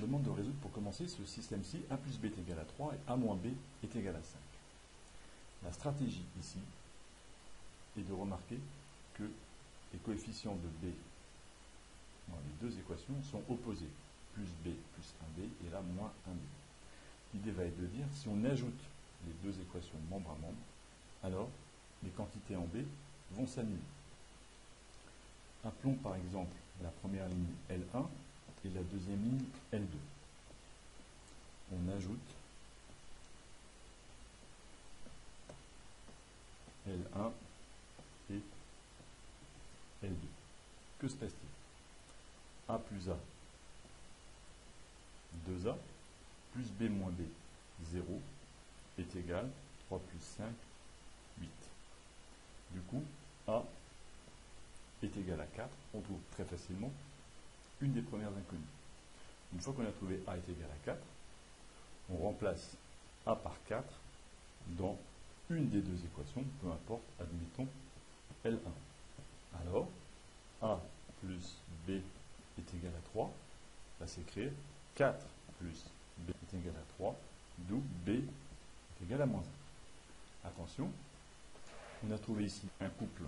Demande de résoudre pour commencer ce système-ci, a plus b est égal à 3 et a moins b est égal à 5. La stratégie ici est de remarquer que les coefficients de b dans les deux équations sont opposés. Plus b plus 1b et là moins 1b. L'idée va être de dire, si on ajoute les deux équations membre à membre, alors les quantités en b vont s'annuler. Appelons par exemple la première ligne L1 et la deuxième ligne L2. On ajoute L1 et L2. Que se passe-t-il? A plus A, 2A, plus B moins B, 0, est égal 3 plus 5, 8. Du coup, A est égal à 4. On trouve très facilement une des premières inconnues. Une fois qu'on a trouvé A est égal à 4, on remplace A par 4 dans une des deux équations, peu importe, admettons L1. Alors, A plus B est égal à 3, va s'écrire 4 plus B est égal à 3, d'où B est égal à moins 1. Attention, on a trouvé ici un couple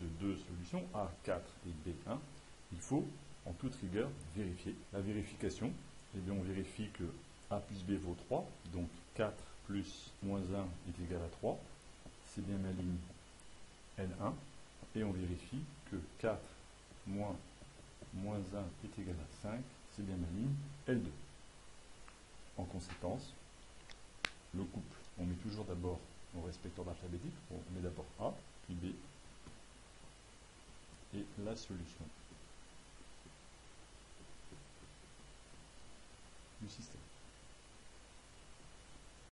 de deux solutions, A4 et B1. Il faut, en toute rigueur, vérifier. La vérification, eh bien, on vérifie que A plus B vaut 3, donc 4 plus moins 1 est égal à 3. C'est bien ma ligne L1. Et on vérifie que 4 moins moins 1 est égal à 5, c'est bien ma ligne L2. En conséquence, le couple, on met toujours d'abord, en respectant alphabétique, on met d'abord A, puis B, et la solution du système.